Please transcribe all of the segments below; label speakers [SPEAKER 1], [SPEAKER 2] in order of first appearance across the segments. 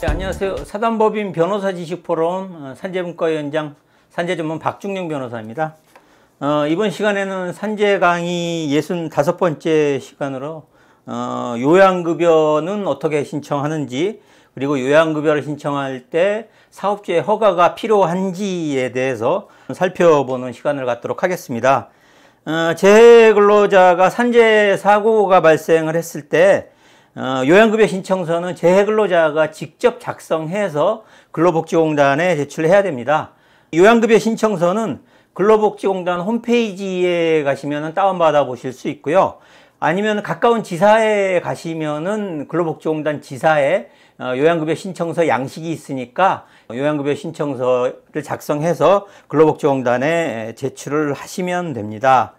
[SPEAKER 1] 네, 안녕하세요. 사단법인 변호사 지식 포럼 어, 산재문과위원장 산재전문 박중영 변호사입니다. 어, 이번 시간에는 산재 강의 65번째 시간으로 어, 요양급여는 어떻게 신청하는지 그리고 요양급여를 신청할 때 사업주의 허가가 필요한지에 대해서 살펴보는 시간을 갖도록 하겠습니다. 어, 재근로자가 산재 사고가 발생을 했을 때 어, 요양급여 신청서는 재근로자가 직접 작성해서 근로복지공단에 제출해야 됩니다. 요양급여 신청서는 근로복지공단 홈페이지에 가시면 다운받아 보실 수 있고요. 아니면 가까운 지사에 가시면은 근로복지공단 지사에 어, 요양급여 신청서 양식이 있으니까 요양급여 신청서를 작성해서 근로복지공단에 제출을 하시면 됩니다.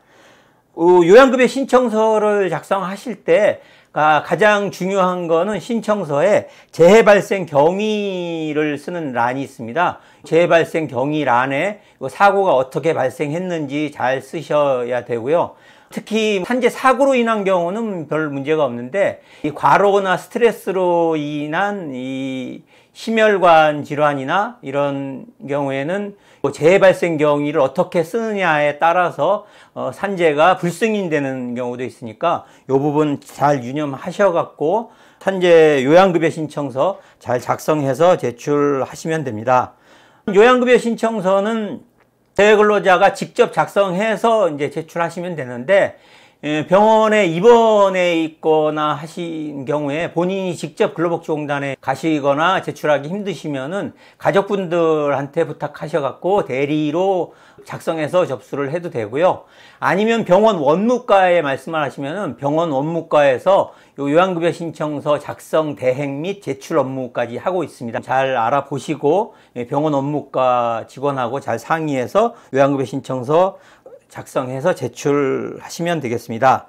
[SPEAKER 1] 요양급여 신청서를 작성하실 때 가장 중요한 거는 신청서에 재해 발생 경위를 쓰는 란이 있습니다. 재해 발생 경위 란에 사고가 어떻게 발생했는지 잘 쓰셔야 되고요. 특히 산재 사고로 인한 경우는 별 문제가 없는데 이 과로나 스트레스로 인한 이 심혈관 질환이나 이런 경우에는 재해 발생 경위를 어떻게 쓰느냐에 따라서 어, 산재가 불승인되는 경우도 있으니까 이 부분 잘 유념하셔 갖고 산재 요양급여 신청서 잘 작성해서 제출하시면 됩니다. 요양급여 신청서는 재근로자가 직접 작성해서 이제 제출하시면 되는데 예, 병원에 입원해 있거나 하신 경우에 본인이 직접 근로복지공단에 가시거나 제출하기 힘드시면은 가족분들한테 부탁하셔갖고 대리로 작성해서 접수를 해도 되고요. 아니면 병원 원무과에 말씀을 하시면은 병원 원무과에서 요양급여 신청서 작성 대행 및 제출 업무까지 하고 있습니다. 잘 알아보시고 예, 병원 업무과 직원하고 잘 상의해서 요양급여 신청서 작성해서 제출하시면 되겠습니다.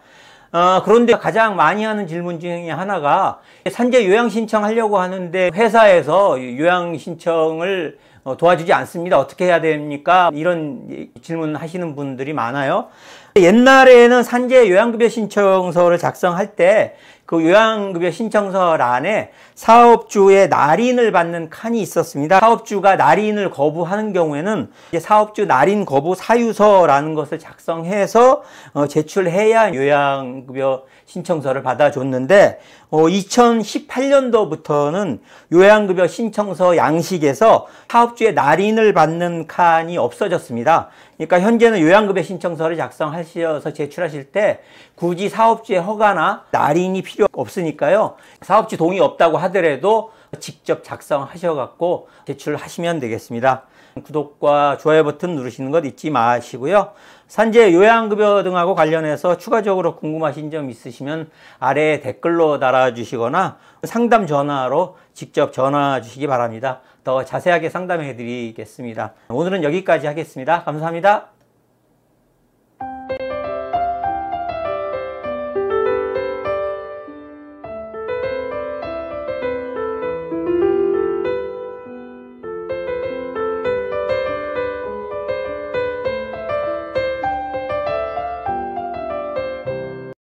[SPEAKER 1] 어, 그런데 가장 많이 하는 질문 중에 하나가 산재 요양 신청하려고 하는데 회사에서 요양 신청을 어, 도와주지 않습니다. 어떻게 해야 됩니까? 이런 질문 하시는 분들이 많아요. 옛날에는 산재 요양급여 신청서를 작성할 때 그 요양급여 신청서란에 사업주의 날인을 받는 칸이 있었습니다. 사업주가 날인을 거부하는 경우에는 사업주 날인 거부 사유서라는 것을 작성해서 어, 제출해야 요양급여 신청서를 받아줬는데 2018년도부터는 어, 요양급여 신청서 양식에서 사업주의 날인을 받는 칸이 없어졌습니다. 그러니까 현재는 요양급여 신청서를 작성하셔서 제출하실 때 굳이 사업주의 허가나 날인이 필요 없으니까요. 사업주 동의 없다고 하더라도 직접 작성하셔갖고 제출하시면 되겠습니다. 구독과 좋아요 버튼 누르시는 것 잊지 마시고요. 산재 요양급여 등하고 관련해서 추가적으로 궁금하신 점 있으시면 아래 댓글로 달아주시거나 상담 전화로 직접 전화 주시기 바랍니다. 더 자세하게 상담해 드리겠습니다. 오늘은 여기까지 하겠습니다. 감사합니다.